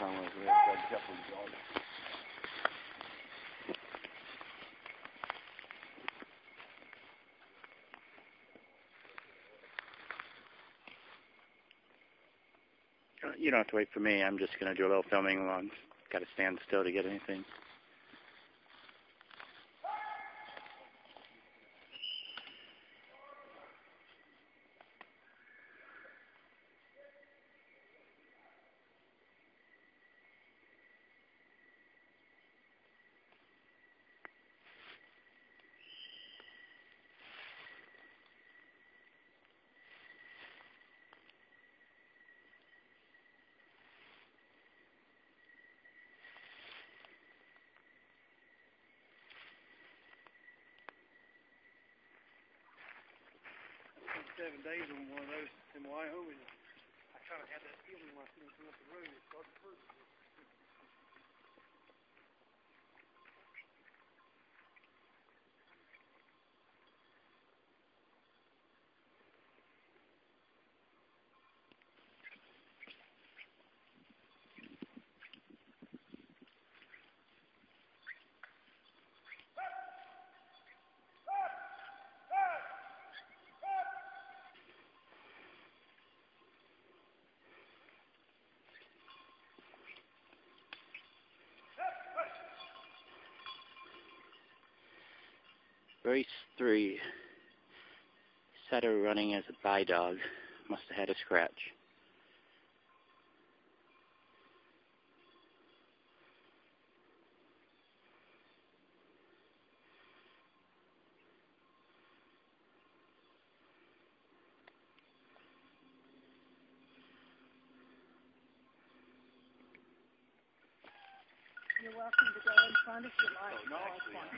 there. That Jeffrey dog. You don't have to wait for me. I'm just going to do a little filming I'm got to stand still to get anything. Seven days on one of those in Wyoming. I kind of had that feeling when I him up the road. It started hurting. Brace three. Setter running as a bye dog. Must have had a scratch. You're welcome to go in front if you like. Oh, no, That's actually, fine.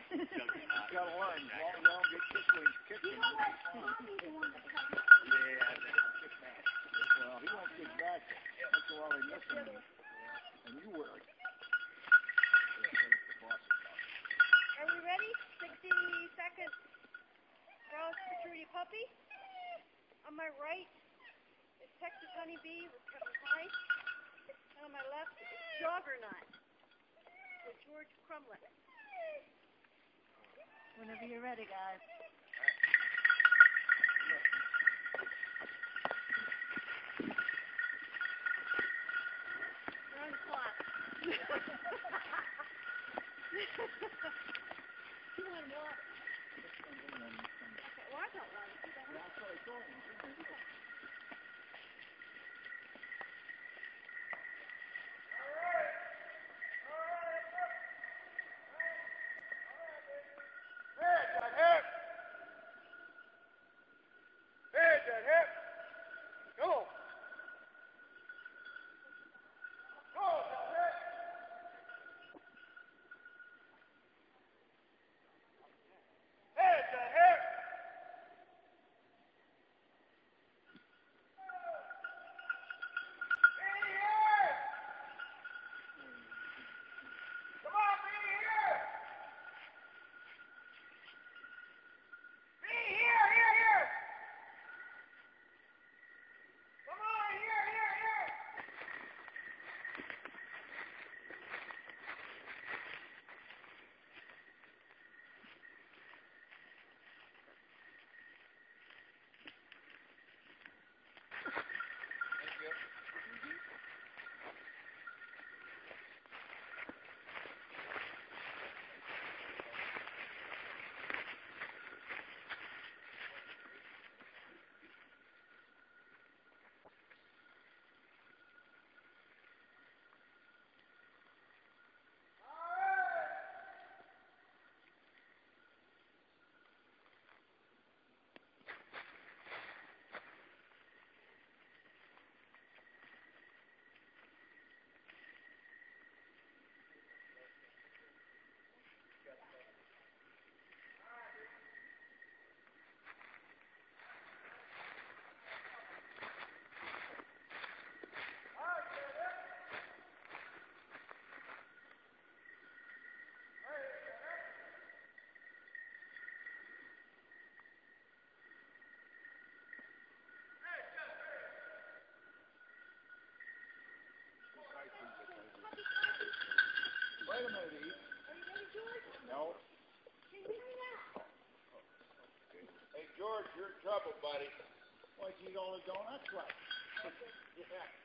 Got a line. Long, long, get kicked when he's kicking. Yeah, Well, he won't kick back. That's why they miss him. And you were. Are we ready? Sixty seconds. Ross Petruti Puppy. On my right is Texas Honeybee with Kevin High. And on my left is Joggernaut with George Crumlett. Whenever you're ready, guys. We're on the clock. You want what? Okay, well, I don't want it. Buddy. Why'd you all the donuts? Right. yeah.